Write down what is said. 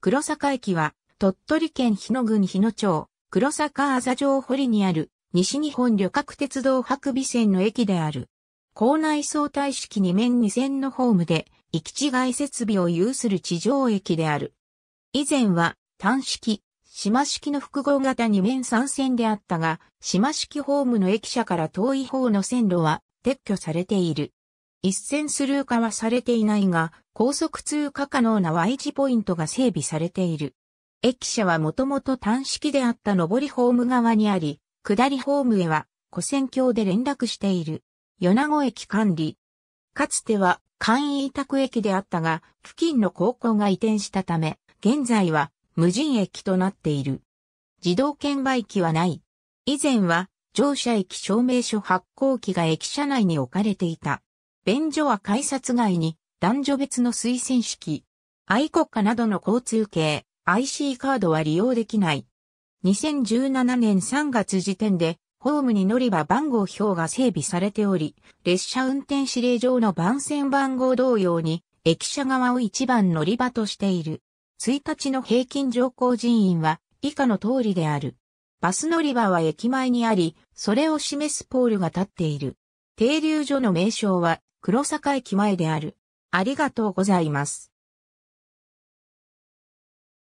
黒坂駅は、鳥取県日野郡日野町、黒坂あざ城堀にある、西日本旅客鉄道白尾線の駅である。構内相対式2面2線のホームで、行き違い設備を有する地上駅である。以前は単式、島式の複合型2面3線であったが、島式ホームの駅舎から遠い方の線路は撤去されている。一線スルー化はされていないが、高速通過可能な Y 字ポイントが整備されている。駅舎はもともと単式であった上りホーム側にあり、下りホームへは古線橋で連絡している。米子駅管理。かつては簡易委託駅であったが、付近の高校が移転したため、現在は無人駅となっている。自動券売機はない。以前は乗車駅証明書発行機が駅舎内に置かれていた。便所は改札外に男女別の推薦式、愛国家などの交通系、IC カードは利用できない。2017年3月時点で、ホームに乗り場番号表が整備されており、列車運転指令上の番線番号同様に、駅舎側を一番乗り場としている。1日の平均乗降人員は以下の通りである。バス乗り場は駅前にあり、それを示すポールが立っている。停留所の名称は黒坂駅前である。ありがとうございます。